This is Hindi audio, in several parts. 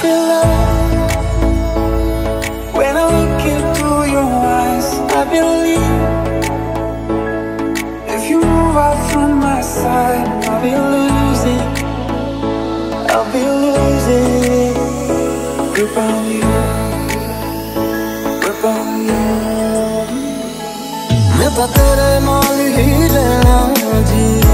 feel love when I look into your eyes. I believe if you move out from my side, I'll be losing. I'll be losing grip on you, grip on you. मैं तो तेरे नाल ही रहना जी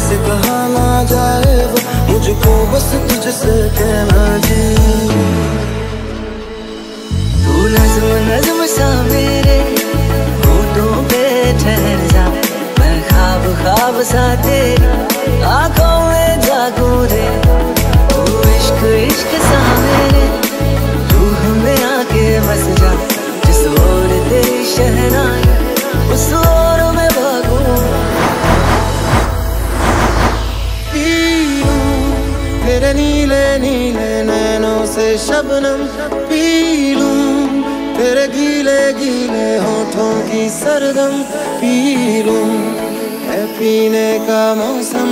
जो जग से कहा ना जाए वो मुझको बस तुझसे कहना जी। तू नज्म नज्म सा मेरे होठों पे ठहर जा, मैं खाब खाब सा तेरा आँखों में जागू। तेरे नीले नीले नैनों से शबनम पी लूँ। तेरे गीले गीले होठों की सरगम पी लूँ। है पीने का मौसम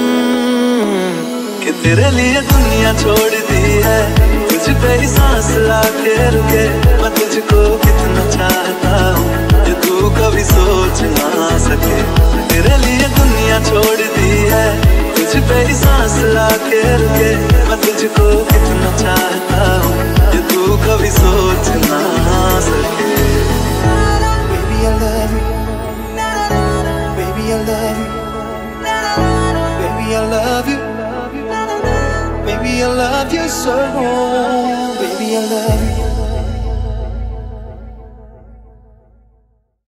कि तेरे लिए दुनिया छोड़ दी है। कुछ पे ही सांस लाके रुके Baby I love you so. Baby I love you